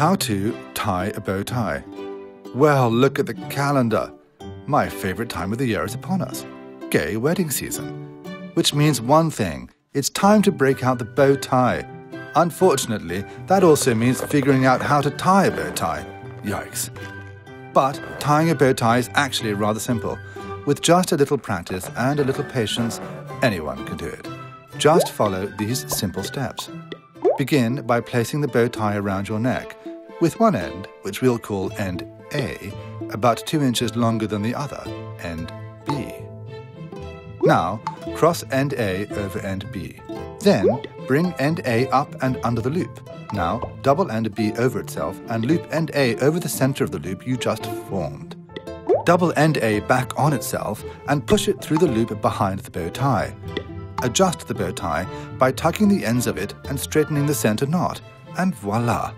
How to tie a bow tie. Well, look at the calendar. My favorite time of the year is upon us gay wedding season. Which means one thing it's time to break out the bow tie. Unfortunately, that also means figuring out how to tie a bow tie. Yikes. But tying a bow tie is actually rather simple. With just a little practice and a little patience, anyone can do it. Just follow these simple steps. Begin by placing the bow tie around your neck, with one end, which we'll call end A, about two inches longer than the other, end B. Now, cross end A over end B. Then, bring end A up and under the loop. Now, double end B over itself and loop end A over the center of the loop you just formed. Double end A back on itself and push it through the loop behind the bow tie. Adjust the bow tie by tucking the ends of it and straightening the center knot, and voila!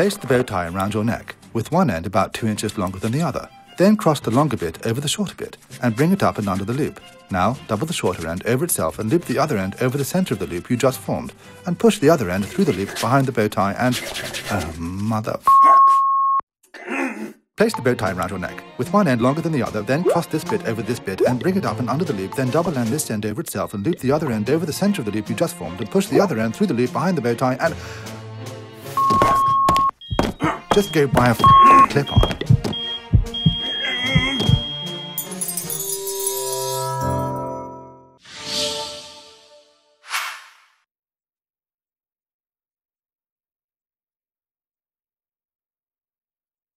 Place the bow tie around your neck, with one end about two inches longer than the other. Then cross the longer bit over the shorter bit and bring it up and under the loop. Now double the shorter end over itself and loop the other end over the center of the loop you just formed and push the other end through the loop behind the bow tie and... Oh, mother... Place the bow tie around your neck, with one end longer than the other, then cross this bit over this bit and bring it up and under the loop, then double end this end over itself and loop the other end over the center of the loop you just formed and push the other end through the loop behind the bow tie and... Just go buy a clip on.